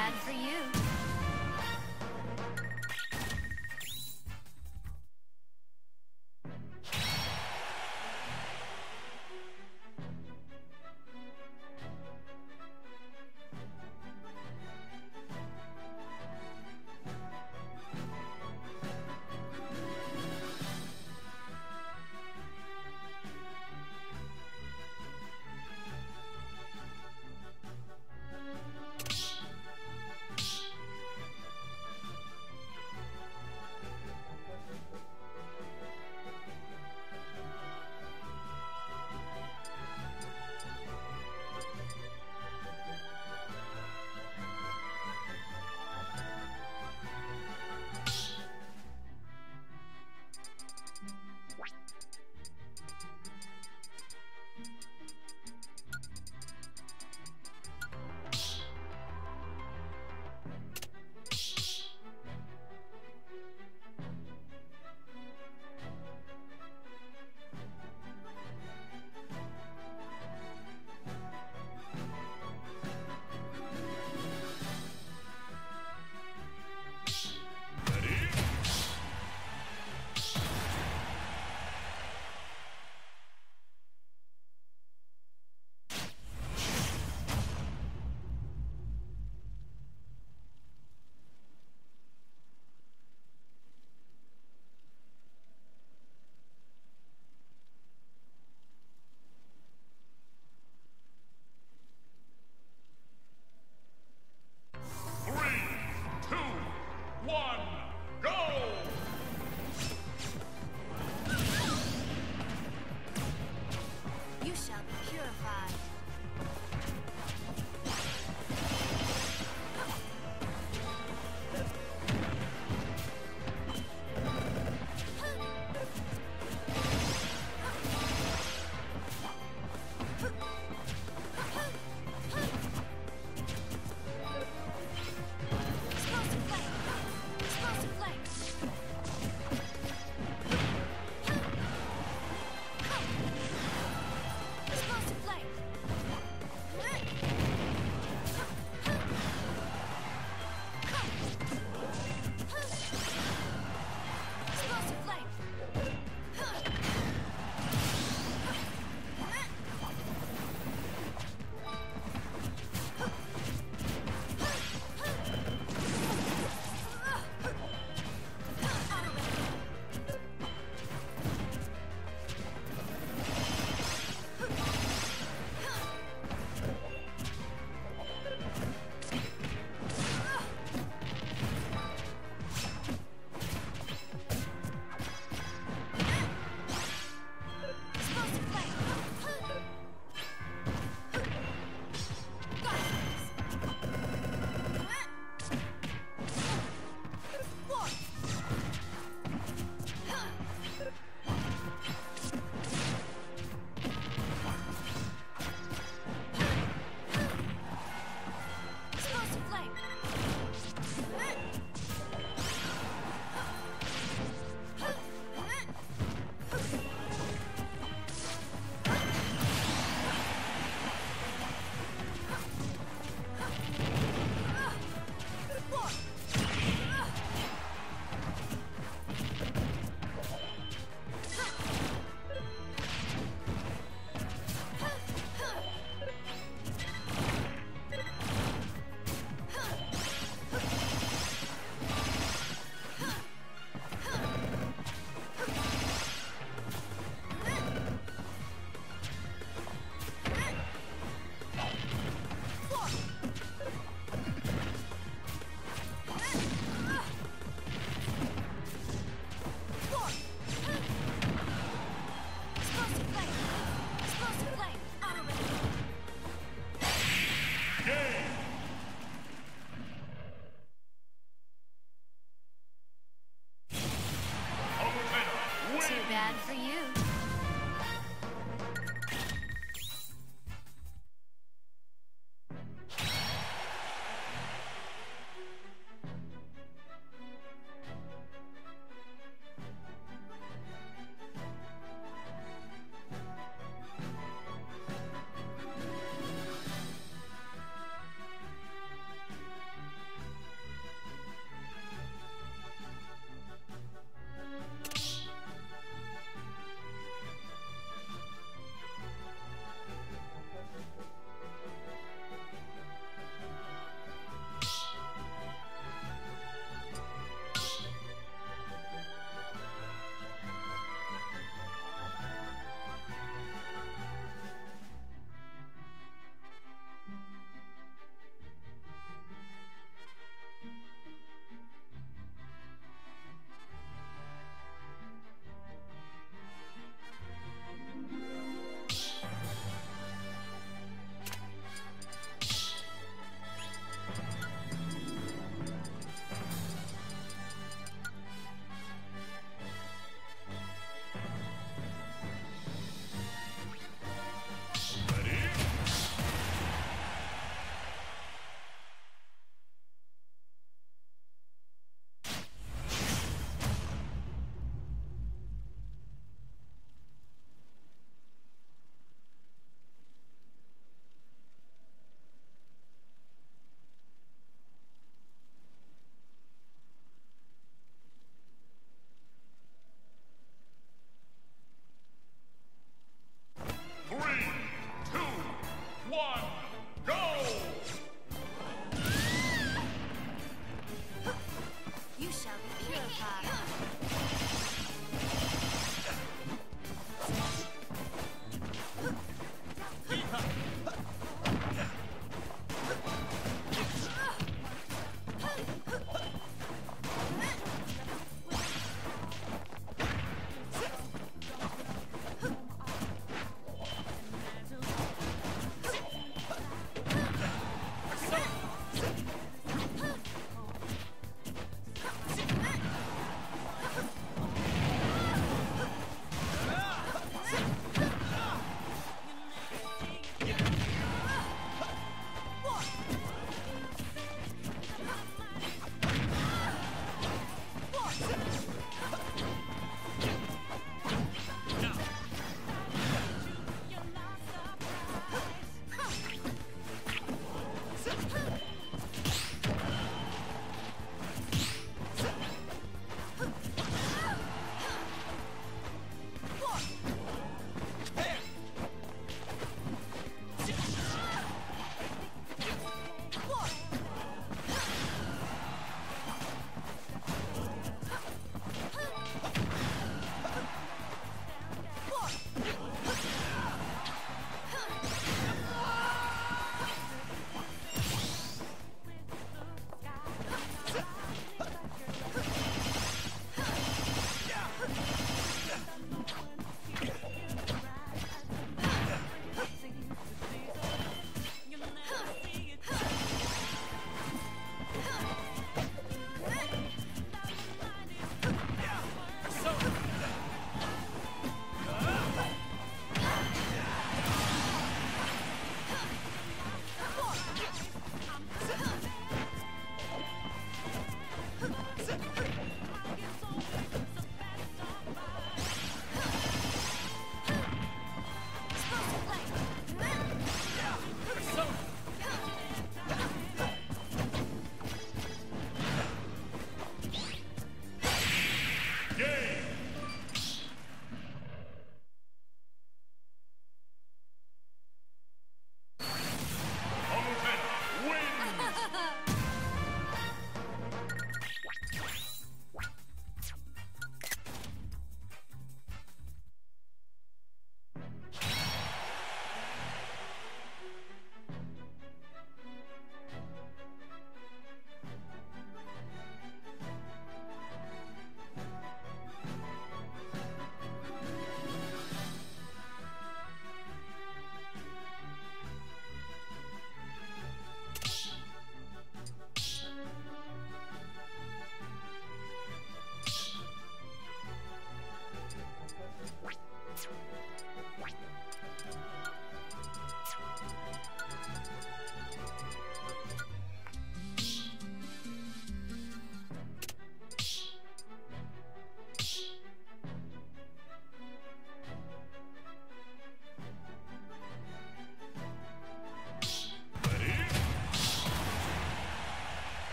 Bad for you. Bad for you.